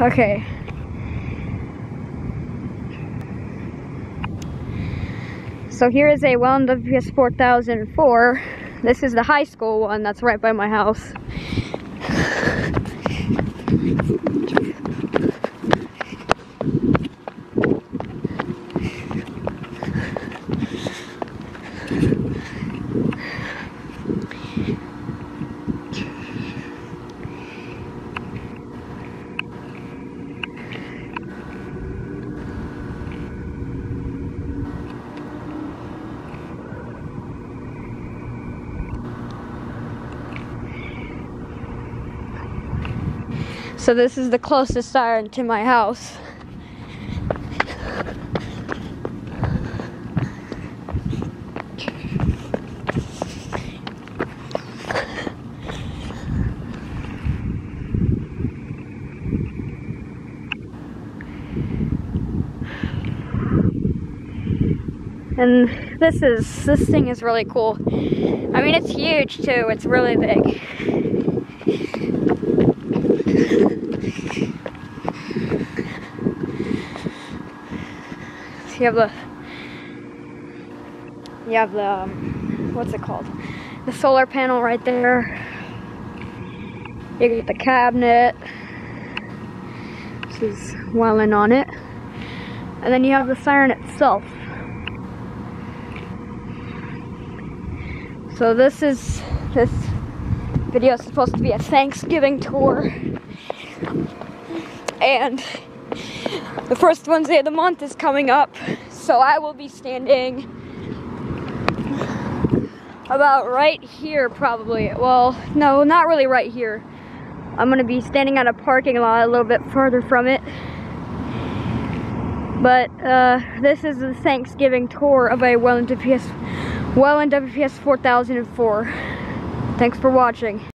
Okay. So here is a Whelen WPS 4004. This is the high school one that's right by my house. So this is the closest siren to my house. And this is, this thing is really cool. I mean, it's huge too, it's really big. You have the, you have the, um, what's it called? The solar panel right there. You get the cabinet. This is Whelen on it. And then you have the siren itself. So this is, this video is supposed to be a Thanksgiving tour. And the first Wednesday of the month is coming up, so I will be standing about right here probably. Well, no, not really right here. I'm gonna be standing at a parking lot a little bit further from it. But uh, this is the Thanksgiving tour of a Whelen WPS, Whelen WPS 4004. Thanks for watching.